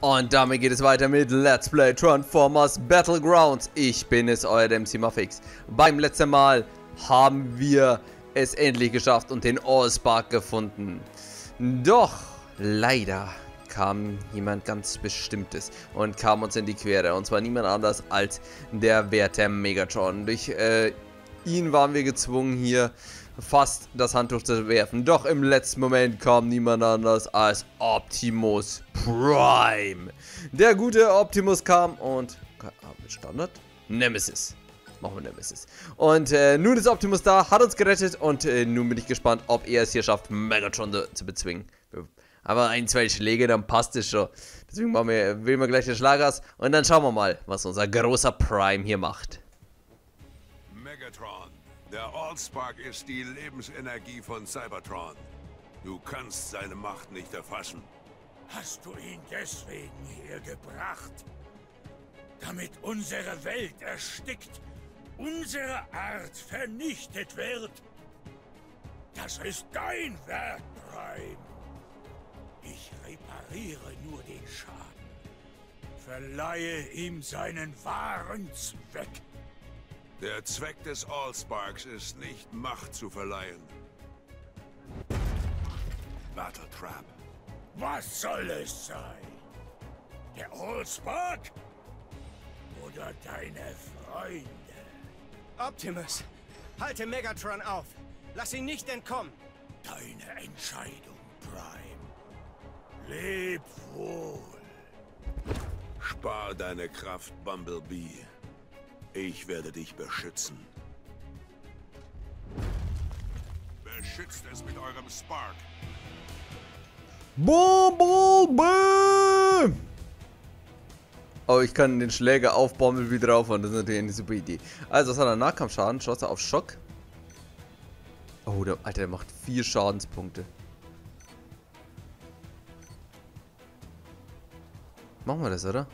Und damit geht es weiter mit Let's Play Transformers Battlegrounds. Ich bin es, euer MC Muffix. Beim letzten Mal haben wir es endlich geschafft und den Allspark gefunden. Doch, leider kam jemand ganz Bestimmtes und kam uns in die Quere. Und zwar niemand anders als der werte Megatron. Durch äh, ihn waren wir gezwungen, hier fast das Handtuch zu werfen. Doch im letzten Moment kam niemand anders als Optimus Prime. Der gute Optimus kam und... Standard? Nemesis. Machen wir Nemesis. Und äh, nun ist Optimus da, hat uns gerettet und äh, nun bin ich gespannt, ob er es hier schafft, Megatron zu, zu bezwingen. Aber ein, zwei Schläge, dann passt es schon. Deswegen machen wir, wählen wir gleich den Schlagers und dann schauen wir mal, was unser großer Prime hier macht. Megatron, der Allspark ist die Lebensenergie von Cybertron. Du kannst seine Macht nicht erfassen. Hast du ihn deswegen hier gebracht? Damit unsere Welt erstickt, unsere Art vernichtet wird? Das ist dein Werk, Prime. Ich repariere nur den Schaden. Verleihe ihm seinen wahren Zweck. Der Zweck des Allsparks ist nicht Macht zu verleihen. Battle Trap. Was soll es sein? Der Allspark? Oder deine Freunde? Optimus, halte Megatron auf. Lass ihn nicht entkommen. Deine Entscheidung, Prime. Leb wohl. Spar deine Kraft, Bumblebee. Ich werde dich beschützen. Beschützt es mit eurem Spark. Bumblebee! Oh, ich kann den Schläger auf Bumblebee drauf und das ist natürlich eine super Idee. Also, was hat er Nahkampfschaden? Schaut er auf Schock? Oh, der, Alter, der macht vier Schadenspunkte. Machen wir das, oder?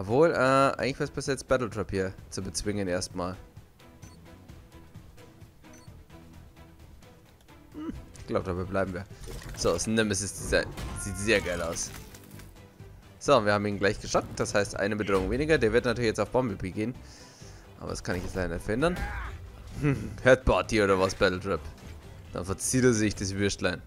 Obwohl, äh, eigentlich wäre es besser jetzt Battle Trap hier zu bezwingen erstmal. Ich glaube, dabei bleiben wir. So, das Nemesis Design sieht sehr geil aus. So, wir haben ihn gleich geschafft. Das heißt, eine Bedrohung weniger. Der wird natürlich jetzt auf Bumblebee gehen. Aber das kann ich jetzt leider nicht verhindern. Hm, Headparty oder was, Battle Trap? Dann verzieht er sich das Würstlein.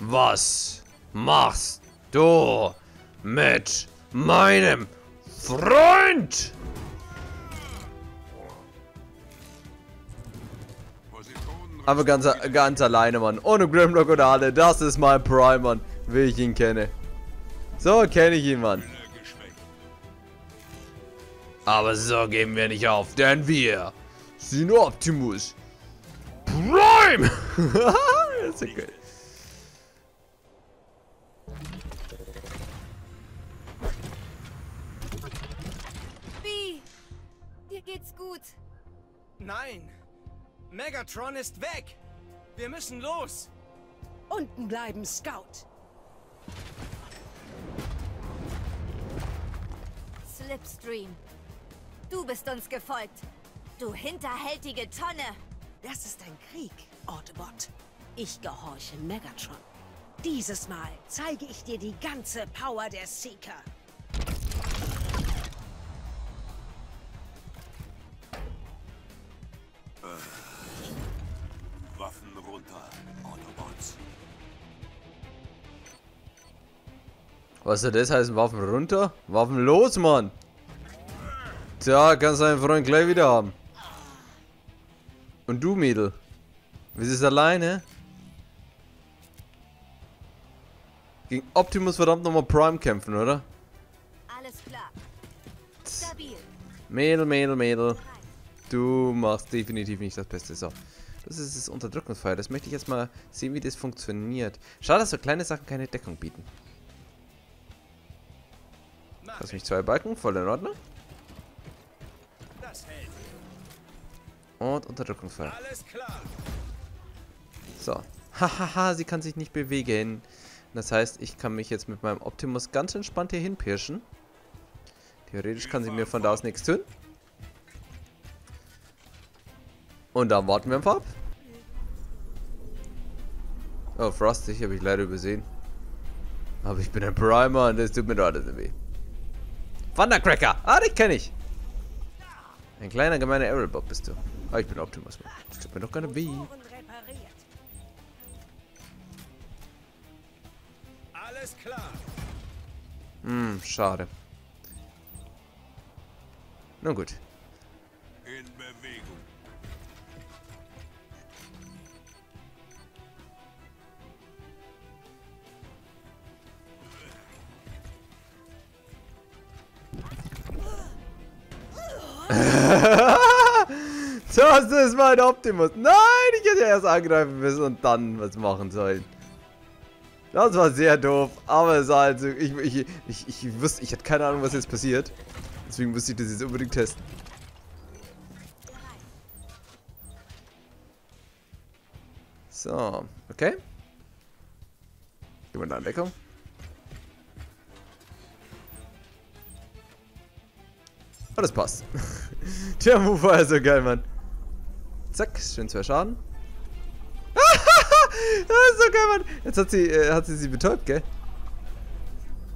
Was machst du mit meinem Freund? Aber ganz, ganz alleine, Mann. Ohne Grimlock oder alle. Das ist mein Prime, Mann. Wie ich ihn kenne. So kenne ich ihn, Mann. Aber so geben wir nicht auf, denn wir sind Optimus Prime! das ist ja Megatron ist weg. Wir müssen los. Unten bleiben, Scout. Slipstream. Du bist uns gefolgt. Du hinterhältige Tonne. Das ist ein Krieg, Autobot. Ich gehorche Megatron. Dieses Mal zeige ich dir die ganze Power der Seeker. Runter, Autobots. Was soll das heißen? Waffen runter? Waffen los, Mann! Tja, kannst deinen Freund gleich wieder haben. Und du, Mädel? Wie ist es alleine? Gegen Optimus verdammt nochmal Prime kämpfen, oder? Alles klar. Stabil. Mädel, Mädel, Mädel. Du machst definitiv nicht das Beste. So. Das ist das Unterdrückungsfeuer. Das möchte ich jetzt mal sehen, wie das funktioniert. Schade, dass so kleine Sachen keine Deckung bieten. Lass mich zwei Balken, voll in Ordnung. Und Unterdrückungsfeuer. So. Hahaha, sie kann sich nicht bewegen. Das heißt, ich kann mich jetzt mit meinem Optimus ganz entspannt hier hinpirschen. Theoretisch kann sie mir von da aus nichts tun. Und dann warten wir einfach ab. Oh, Frosty habe ich leider übersehen. Aber ich bin ein Primer und das tut mir doch alles weh. Thundercracker! Ah, dich kenne ich! Ein kleiner gemeiner Aerobob bist du. Ah, ich bin Optimus. Das tut mir doch gar nicht weh. Alles klar. Hm, schade. Na gut. In Bewegung. Das ist mein Optimus. Nein, ich hätte erst angreifen müssen und dann was machen sollen. Das war sehr doof, aber es war also, ich, ich, ich, ich wusste, ich hatte keine Ahnung, was jetzt passiert. Deswegen musste ich das jetzt unbedingt testen. So, okay. Gehen wir da Deckung. Oh, das passt. Der Move war ja so geil, Mann. Zack, schön zwei Schaden. das ist so geil, Mann. Jetzt hat sie, äh, hat sie sie betäubt, gell?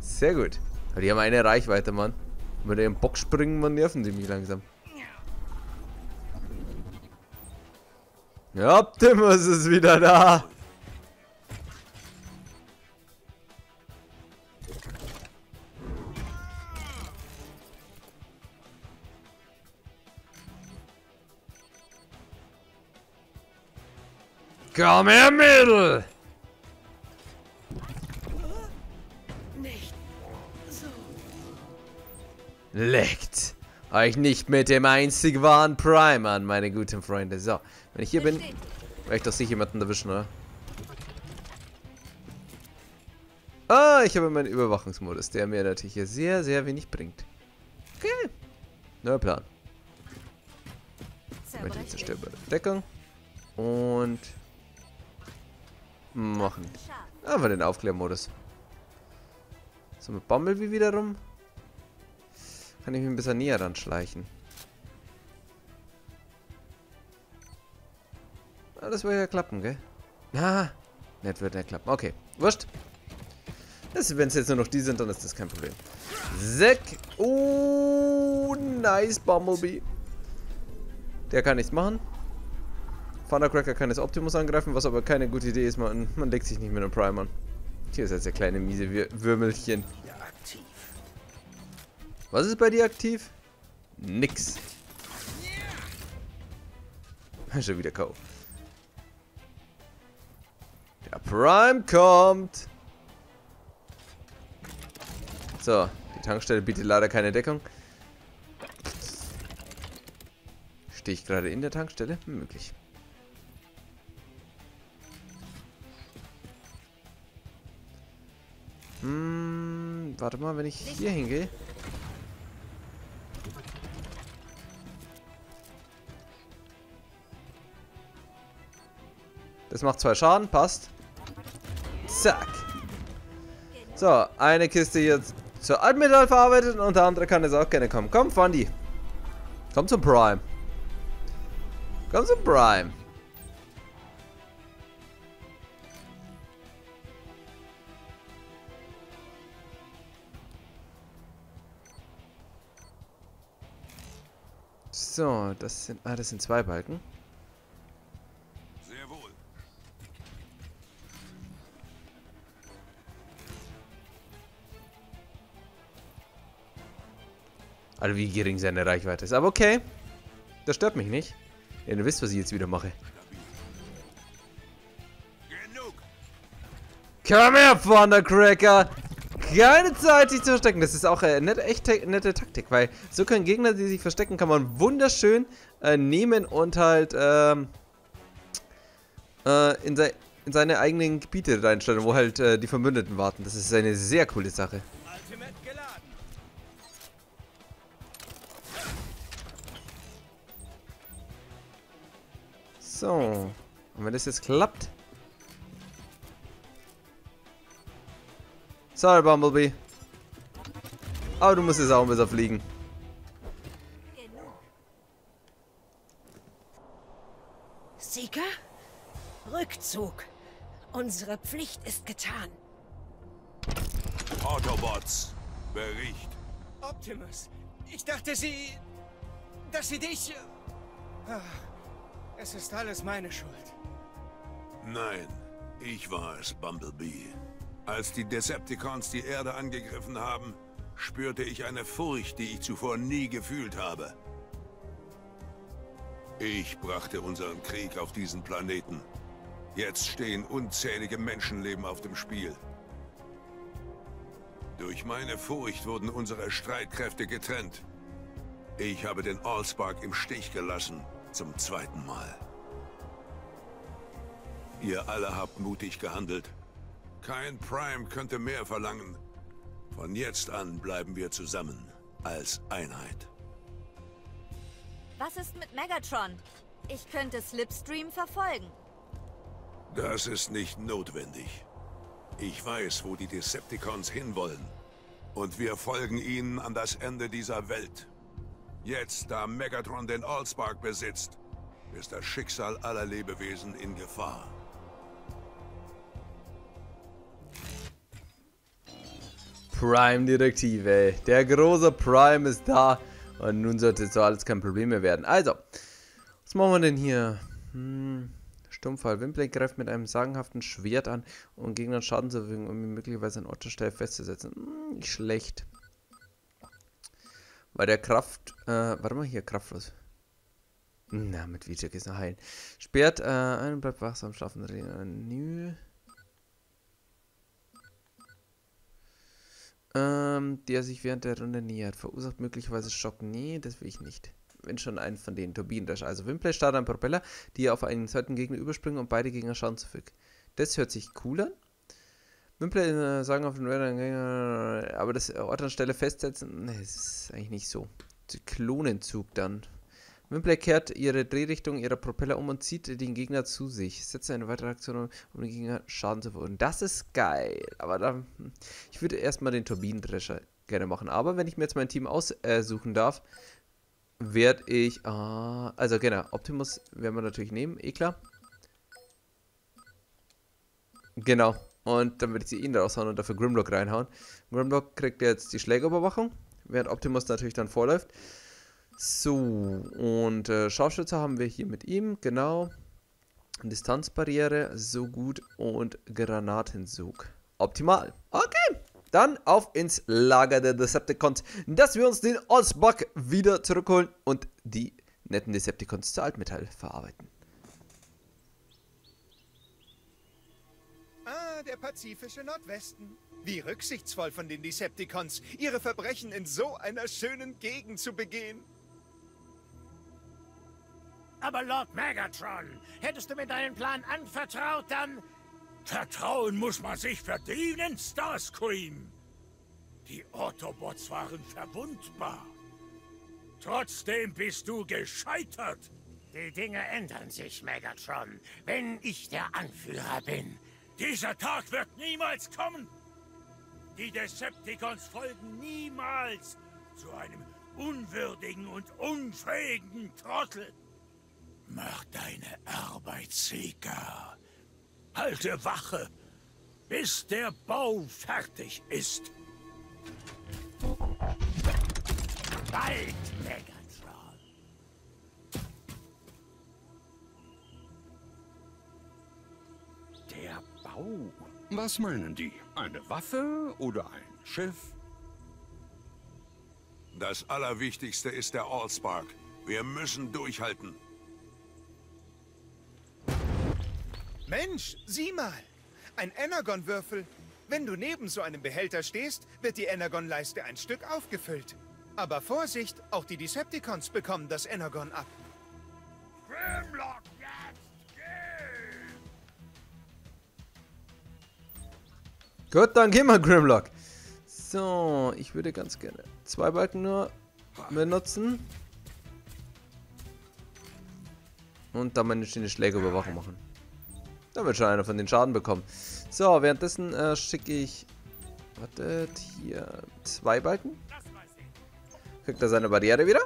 Sehr gut. Aber die haben eine Reichweite, Mann. Mit ihrem Bockspringen, man nerven die mich langsam. Ja, Optimus ist wieder da. Komm her, Mädel! Nicht so. Leckt euch nicht mit dem einzig wahren Prime an, meine guten Freunde. So, wenn ich hier bin, werde ich doch sicher jemanden erwischen, oder? Ah, ich habe meinen Überwachungsmodus, der mir natürlich hier sehr, sehr wenig bringt. Okay. Neuer Plan. Mit Zerbrechen. zerstörbare Deckung. Und machen. Aber den Aufklärmodus. So, mit Bumblebee wiederum. Kann ich mich ein bisschen näher ranschleichen. Ah, das wird ja klappen, gell? Ah, nicht wird nicht klappen. Okay, wurscht. Wenn es jetzt nur noch die sind, dann ist das kein Problem. Zack. Oh, nice Bumblebee. Der kann nichts machen. Thundercracker kann jetzt Optimus angreifen, was aber keine gute Idee ist. Man, man legt sich nicht mit einem Prime an. Hier ist jetzt der kleine miese Wir Würmelchen. Was ist bei dir aktiv? Nix. Schon wieder K.O. Der Prime kommt. So, die Tankstelle bietet leider keine Deckung. Stehe ich gerade in der Tankstelle? Möglich. Hm, warte mal, wenn ich hier hingehe. Das macht zwei Schaden, passt. Zack. So, eine Kiste jetzt zur Altmetall verarbeitet und der andere kann jetzt auch gerne kommen. Komm, Fondi. Komm zum Prime. Komm zum Prime. So, das sind, ah, das sind zwei Balken. Sehr wohl. Also wie gering seine Reichweite ist. Aber okay. Das stört mich nicht. Denn ihr wisst, was ich jetzt wieder mache. Genug. Komm her, Thundercracker! Keine Zeit, sich zu verstecken. Das ist auch eine net, echt nette Taktik, weil so können Gegner, die sich verstecken, kann man wunderschön äh, nehmen und halt ähm, äh, in, sei, in seine eigenen Gebiete reinstellen, wo halt äh, die Verbündeten warten. Das ist eine sehr coole Sache. So. Und wenn das jetzt klappt. Sorry, Bumblebee. Aber du musst jetzt auch ein bisschen fliegen. Genug. Seeker? Rückzug. Unsere Pflicht ist getan. Autobots, Bericht. Optimus, ich dachte, sie... dass sie dich... äh, Ah, es ist alles meine Schuld. Nein, ich war es, Bumblebee. Als die Decepticons die Erde angegriffen haben, spürte ich eine Furcht, die ich zuvor nie gefühlt habe. Ich brachte unseren Krieg auf diesen Planeten. Jetzt stehen unzählige Menschenleben auf dem Spiel. Durch meine Furcht wurden unsere Streitkräfte getrennt. Ich habe den Allspark im Stich gelassen, zum zweiten Mal. Ihr alle habt mutig gehandelt. Kein Prime könnte mehr verlangen. Von jetzt an bleiben wir zusammen, als Einheit. Was ist mit Megatron? Ich könnte Slipstream verfolgen. Das ist nicht notwendig. Ich weiß, wo die Decepticons hinwollen. Und wir folgen ihnen an das Ende dieser Welt. Jetzt, da Megatron den Allspark besitzt, ist das Schicksal aller Lebewesen in Gefahr. Prime-Direktive, ey. Der große Prime ist da. Und nun sollte so alles kein Problem mehr werden. Also, was machen wir denn hier? Hm, Stummfall. Wimpley greift mit einem sagenhaften Schwert an, um Gegnern Schaden zu wirken, um ihn möglicherweise an Ort zur Stelle festzusetzen. Hm, nicht schlecht. Weil der Kraft, äh, warte mal hier, kraftlos. Na, mit Vijay ist er heilen. Sperrt äh, ein, bleibt wachsam, schlafen, Nö. Ähm, der sich während der Runde nähert. Verursacht möglicherweise Schock. Nee, das will ich nicht. Wenn schon einen von den Turbinenlöscher. Also Wimplay startet einen Propeller, die auf einen zweiten Gegner überspringen und beide Gegner Schaden zufügen. Das hört sich cool an. Wimplay äh, sagen auf den Radar, aber das Ort an Stelle festsetzen, nee, das ist eigentlich nicht so. Klonenzug dann. Wimplay kehrt ihre Drehrichtung ihrer Propeller um und zieht den Gegner zu sich. Setzt eine weitere Aktion, um den Gegner Schaden zu verursachen. Das ist geil. Aber da, hm, ich würde erstmal den Turbinendrescher gerne machen. Aber wenn ich mir jetzt mein Team aussuchen äh, darf, werde ich, ah, also genau, Optimus werden wir natürlich nehmen, eh klar. Genau. Und dann würde ich sie ihn raushauen und dafür Grimlock reinhauen. Grimlock kriegt jetzt die Schlägerüberwachung, während Optimus natürlich dann vorläuft. So, und äh, Scharfschütze haben wir hier mit ihm, genau. Distanzbarriere, so gut. Und Granatenzug. Optimal. Okay, dann auf ins Lager der Decepticons, dass wir uns den Osbuck wieder zurückholen und die netten Decepticons zu Altmetall verarbeiten. Ah, der pazifische Nordwesten. Wie rücksichtsvoll von den Decepticons, ihre Verbrechen in so einer schönen Gegend zu begehen. Aber Lord Megatron, hättest du mir deinen Plan anvertraut, dann... Vertrauen muss man sich verdienen, Starscream. Die Autobots waren verwundbar. Trotzdem bist du gescheitert. Die Dinge ändern sich, Megatron, wenn ich der Anführer bin. Dieser Tag wird niemals kommen. Die Decepticons folgen niemals zu einem unwürdigen und unfähigen Trottel. Mach deine Arbeit, Seeker. Halte Wache, bis der Bau fertig ist. Bald, Megatron. Der Bau. Was meinen die? Eine Waffe oder ein Schiff? Das Allerwichtigste ist der Allspark. Wir müssen durchhalten. Mensch, sieh mal. Ein Energon-Würfel. Wenn du neben so einem Behälter stehst, wird die Energon-Leiste ein Stück aufgefüllt. Aber Vorsicht, auch die Decepticons bekommen das Energon ab. Grimlock jetzt! Geh! Gut, dann gehen wir Grimlock. So, ich würde ganz gerne zwei Balken nur benutzen. Und dann meine schöne Schlägerüberwachung machen. Da wird schon einer von den Schaden bekommen. So, währenddessen äh, schicke ich... Wartet, hier zwei Balken. Kriegt er seine Barriere wieder?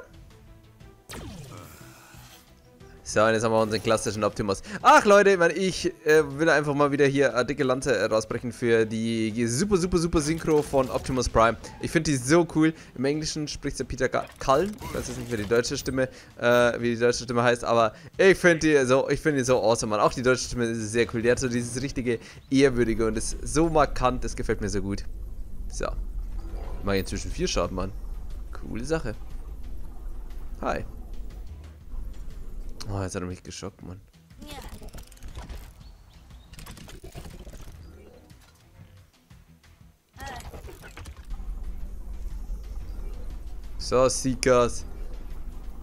So, und jetzt haben wir unseren klassischen Optimus. Ach Leute, ich, äh, will einfach mal wieder hier eine dicke Lanze äh, rausbrechen für die super, super, super Synchro von Optimus Prime. Ich finde die so cool. Im Englischen spricht der Peter Cullen. Ich weiß jetzt nicht, wie die deutsche Stimme, äh, wie die deutsche Stimme heißt, aber ich finde die so, ich die so awesome, man. Auch die deutsche Stimme ist sehr cool. Die hat so dieses richtige Ehrwürdige und ist so markant, das gefällt mir so gut. So. Mache inzwischen vier Schaden, Mann. Coole Sache. Hi. Oh, jetzt hat er mich geschockt, Mann. So, Seekers.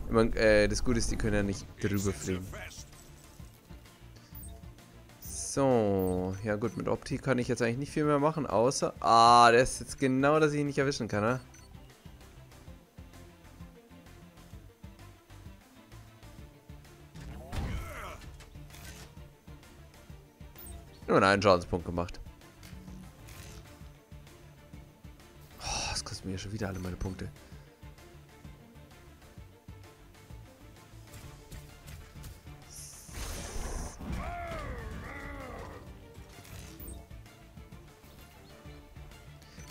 Ich äh, das Gute ist, die können ja nicht drüber fliegen. So, ja gut, mit Optik kann ich jetzt eigentlich nicht viel mehr machen, außer... Ah, der ist jetzt genau, dass ich ihn nicht erwischen kann, ne? Nur einen Schadenspunkt gemacht. Oh, das kostet mir ja schon wieder alle meine Punkte.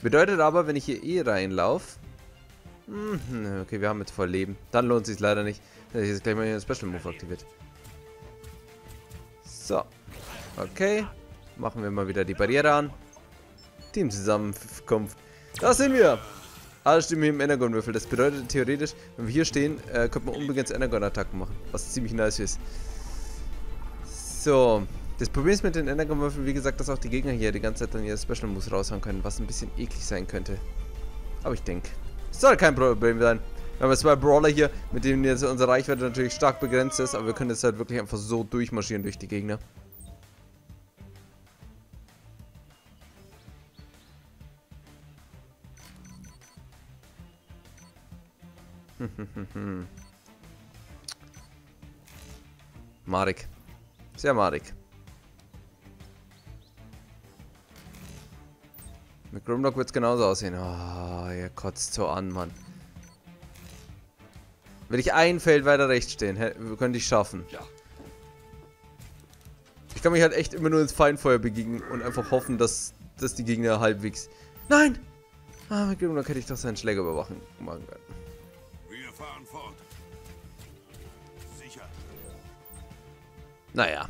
Bedeutet aber, wenn ich hier eh reinlaufe... Hm, okay, wir haben jetzt voll Leben. Dann lohnt sich leider nicht, dass ich jetzt gleich mal hier ein Special Move aktiviert. So. Okay. Machen wir mal wieder die Barriere an. Teamzusammenkunft. Da sind wir! Alle stimmen hier im Energon-Würfel. Das bedeutet theoretisch, wenn wir hier stehen, äh, könnte man unbegrenzt Energon-Attacken machen. Was ziemlich nice ist. So. Das Problem ist mit den Energon-Würfeln, wie gesagt, dass auch die Gegner hier die ganze Zeit dann ihre Special-Moves raushauen können, was ein bisschen eklig sein könnte. Aber ich denke, es soll kein Problem sein. Wir haben zwei Brawler hier, mit denen jetzt unsere Reichweite natürlich stark begrenzt ist, aber wir können jetzt halt wirklich einfach so durchmarschieren durch die Gegner. Marek. Sehr Marek. Mit Grimlock wird es genauso aussehen. Oh, ihr kotzt so an, Mann. Will ich ein Feld weiter rechts stehen, könnte ich schaffen. Ja. Ich kann mich halt echt immer nur ins Feindfeuer begegnen und einfach hoffen, dass, dass die Gegner halbwegs... Nein! Ah, mit Grimlock hätte ich doch seinen Schläger überwachen machen können. Fahren fort. Sicher. Naja.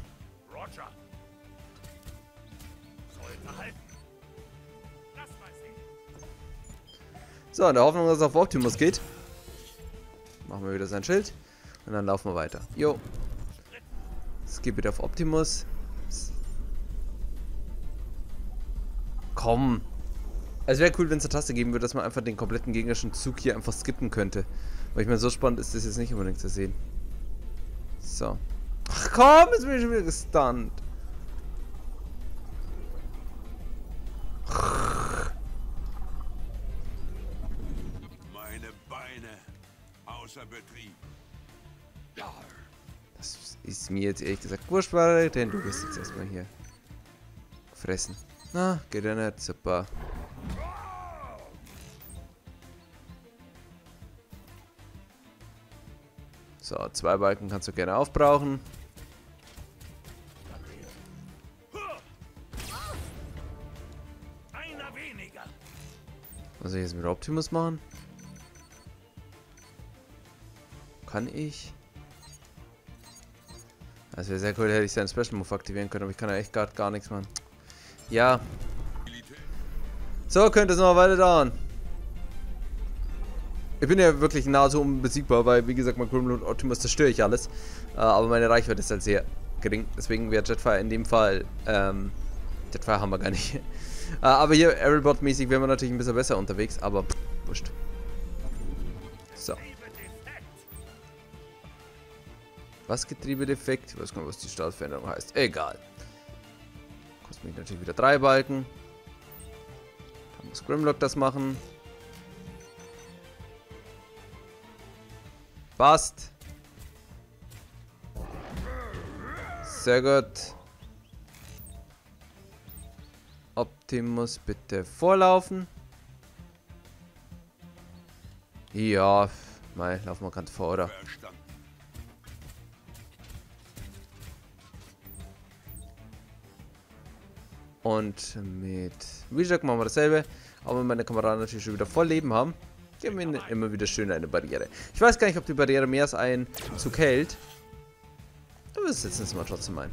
So, in der Hoffnung, dass es auf Optimus geht. Machen wir wieder sein Schild. Und dann laufen wir weiter. Jo. Skip wieder auf Optimus. Komm. Es wäre cool, wenn es eine Taste geben würde, dass man einfach den kompletten gegnerischen Zug hier einfach skippen könnte. Weil ich meine, so spannend ist das jetzt nicht unbedingt zu sehen. So. Ach komm, jetzt bin ich schon wieder gestunt. außer Betrieb. Das ist mir jetzt ehrlich gesagt wurscht, denn du bist jetzt erstmal hier gefressen. Na, geht ja nicht, super. So, zwei Balken kannst du gerne aufbrauchen. Was soll ich jetzt mit Optimus machen? Kann ich? Das wäre sehr cool, hätte ich seinen Special Move aktivieren können, aber ich kann ja echt gerade gar nichts machen. Ja. So, könnte es noch weiter dauern. Ich bin ja wirklich nahezu unbesiegbar, weil, wie gesagt, mein Gremlin und Optimus zerstöre ich alles. Äh, aber meine Reichweite ist halt sehr gering. Deswegen wäre Jetfire in dem Fall, ähm, Jetfire haben wir gar nicht. äh, aber hier, Aerobot-mäßig wären wir natürlich ein bisschen besser unterwegs, aber pff, wurscht. So. Was Getriebedefekt? Ich weiß gar nicht, was die Startveränderung heißt. Egal. Kostet mich natürlich wieder drei Balken. Dann muss Grimlock das machen. Passt. Sehr gut. Optimus bitte vorlaufen. Ja, mal laufen wir ganz vor, oder? Und mit Vishak machen wir dasselbe, aber meine Kameraden natürlich schon wieder voll Leben haben wir ihnen immer wieder schön eine Barriere. Ich weiß gar nicht, ob die Barriere mehr als ein Zug hält. Aber wir setzen es mal trotzdem ein.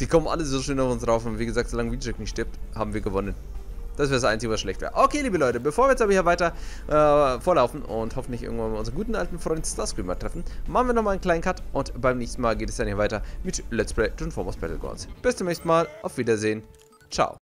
Die kommen alle so schön auf uns drauf und wie gesagt, solange Wizard nicht stirbt, haben wir gewonnen. Das wäre das Einzige, was schlecht wäre. Okay, liebe Leute, bevor wir jetzt aber hier weiter äh, vorlaufen und hoffentlich irgendwann mal unseren guten alten Freund Starscreamer treffen, machen wir nochmal einen kleinen Cut und beim nächsten Mal geht es dann hier weiter mit Let's Play Transformers Battlegrounds. Bis zum nächsten Mal, auf Wiedersehen, ciao.